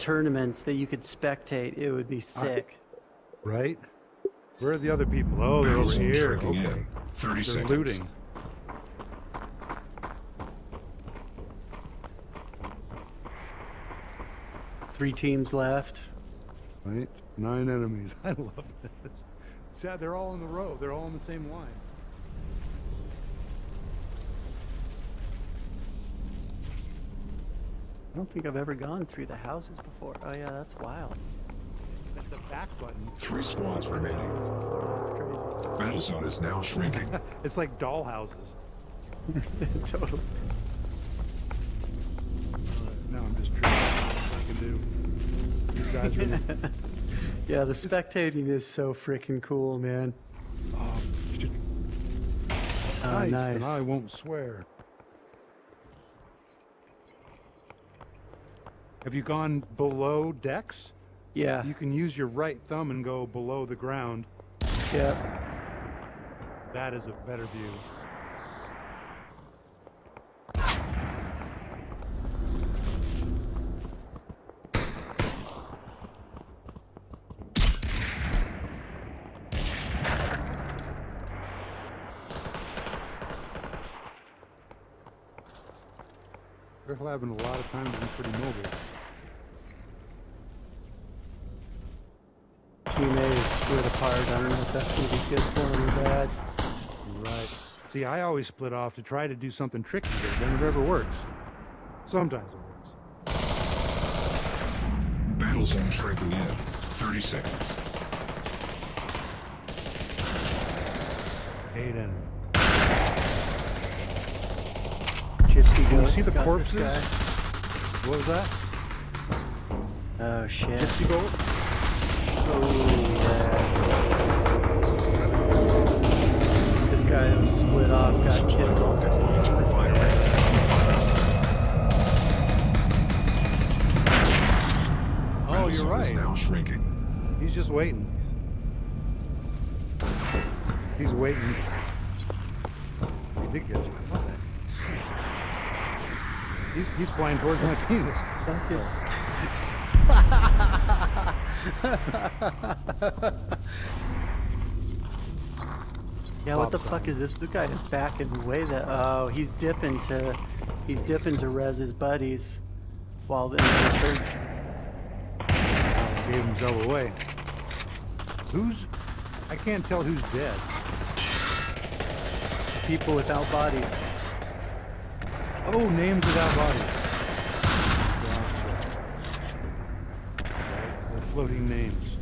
tournaments that you could spectate, it would be sick. Right? Where are the other people? Oh, they're over here. shrinking Okay. in. 30 They're seconds. looting. Three teams left. Right? Nine enemies. I love this. Yeah, they're all in the row. They're all in the same line. I don't think I've ever gone through the houses before. Oh yeah, that's wild. That's the back button. Three squads remaining. That's crazy. Battle zone is now shrinking. It's like doll houses. totally. Now I'm just tripping. What I can do. These guys are. the- Yeah, the spectating is so freaking cool, man. oh. Oh, nice. nice. Then I won't swear. Have you gone below decks? Yeah, You can use your right thumb and go below the ground. yeah. That is a better view. They're having a lot of time being pretty mobile. Team A is split apart. I don't know if that's gonna be good for them or bad. Right. See, I always split off to try to do something tricky, but then it never works. Sometimes it works. Battle zone shrinking in. 30 seconds. Eight enemy. Gypsy Can you see the corpses? What was that? Oh shit. Gypsy goat? Oh yeah. This guy was split off, got Supply killed. drop to refinery. Oh, you're right. now shrinking. He's just waiting. He's waiting. He did get you. Oh. He's, he's flying towards my penis. Fuck is- yeah, what the fuck is this? The guy is backing way that. Oh, he's dipping to, he's dipping to res his buddies, while the third. Gave himself away. Who's... I can't tell who's dead. people without bodies. Oh, names without bodies. Gotcha. Right, they're floating names.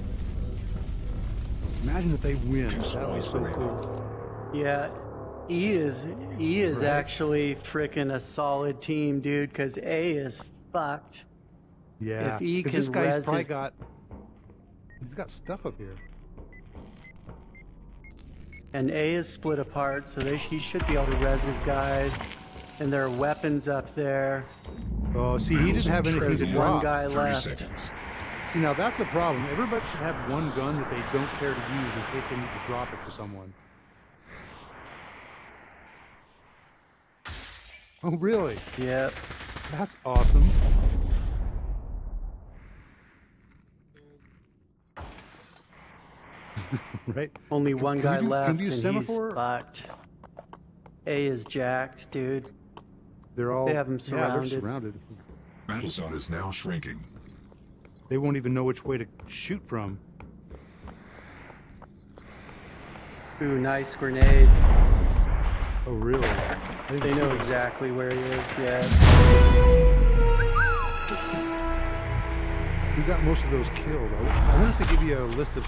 Imagine if they win. That would be so cool. Yeah, E is E is Right. actually freaking a solid team, dude. Because A is fucked. Yeah. If E can this guy's probably his- got... He's got stuff up here. And A is split apart, so they he should be able to res his guys. And there are weapons up there. Oh, see, he didn't have anything There's to one guy left. seconds. See, now that's a problem. Everybody should have one gun that they don't care to use in case they need to drop it to someone. Oh, really? Yep. That's awesome. right? Only one can guy we do- can left, and semaphore? he's fucked. A is jacked, dude. They're all They have 'em Yeah, surrounded. they're surrounded. Battle zone is now shrinking. They won't even know which way to shoot from. Ooh, nice grenade. Oh, really? I didn't They know exactly where he is. Yeah. Who got most of those killed? I, I wonder if they give you a list of.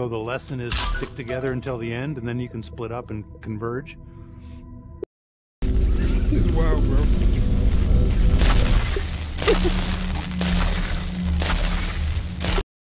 So the lesson is stick together until the end, and then you can split up and converge. This is wild, bro.